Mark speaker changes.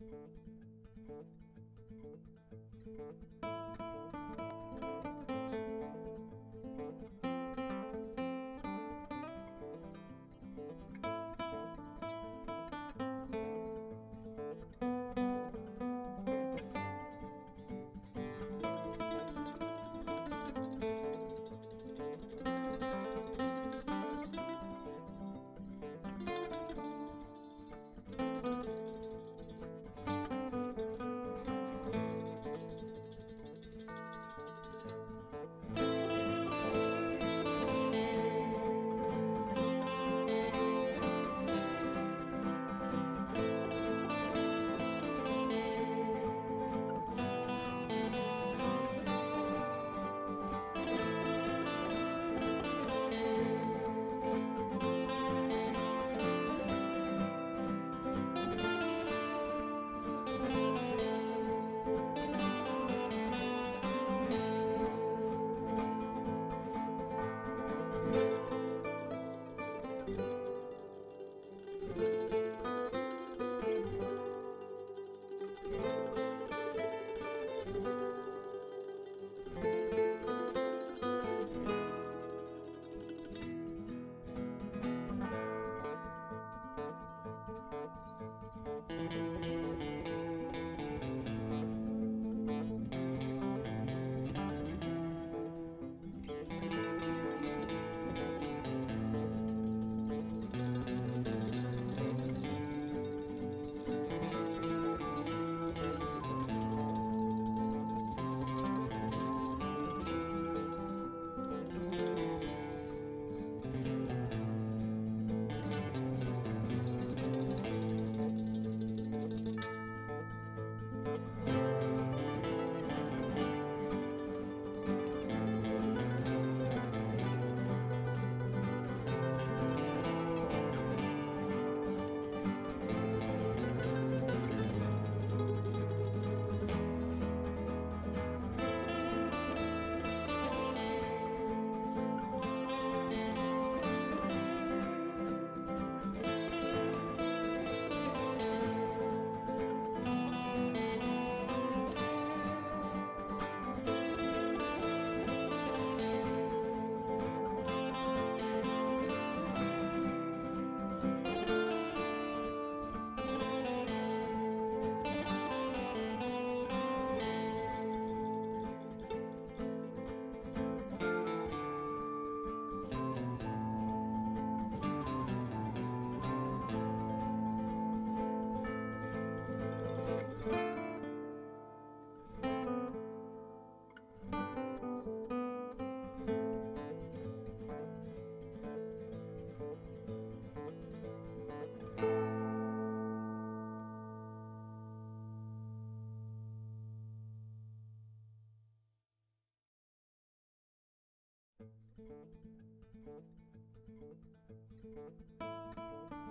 Speaker 1: Música thank you Thank you.